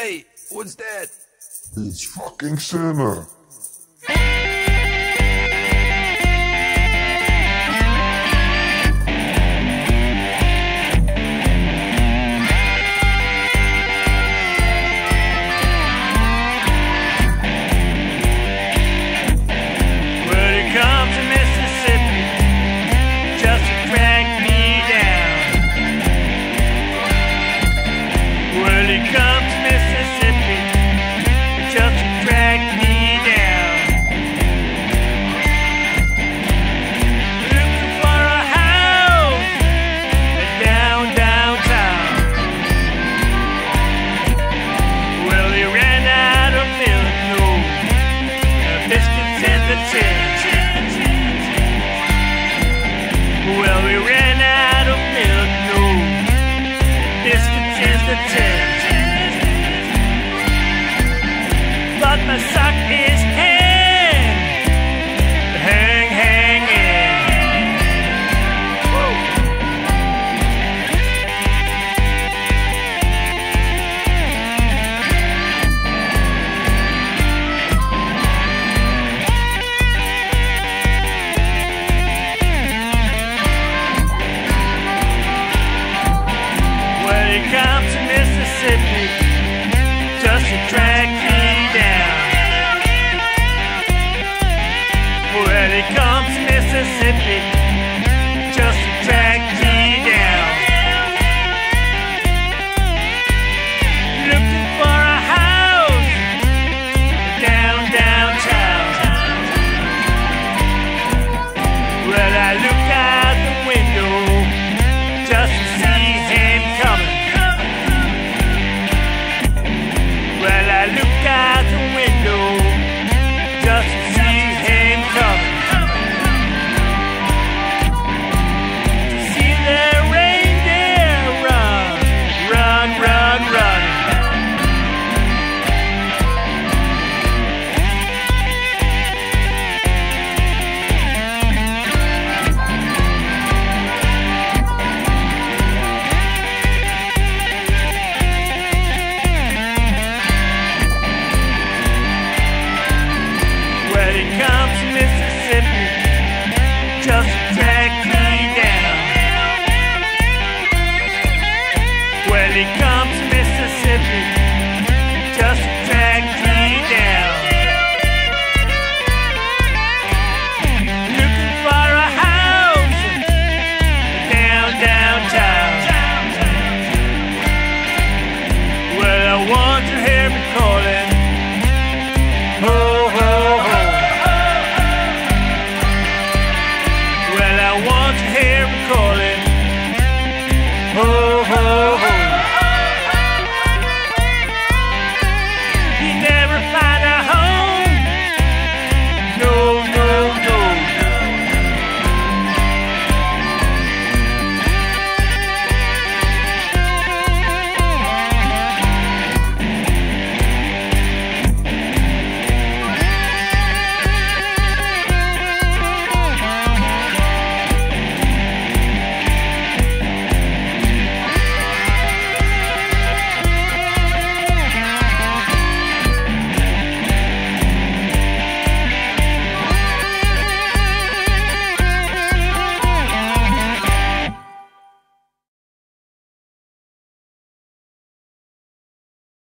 Hey, what's that? It's fucking Santa. He comes to Mississippi just to track me down. Well, he comes to Mississippi. what you hear me calling. Oh, oh, oh. Well, I want you here.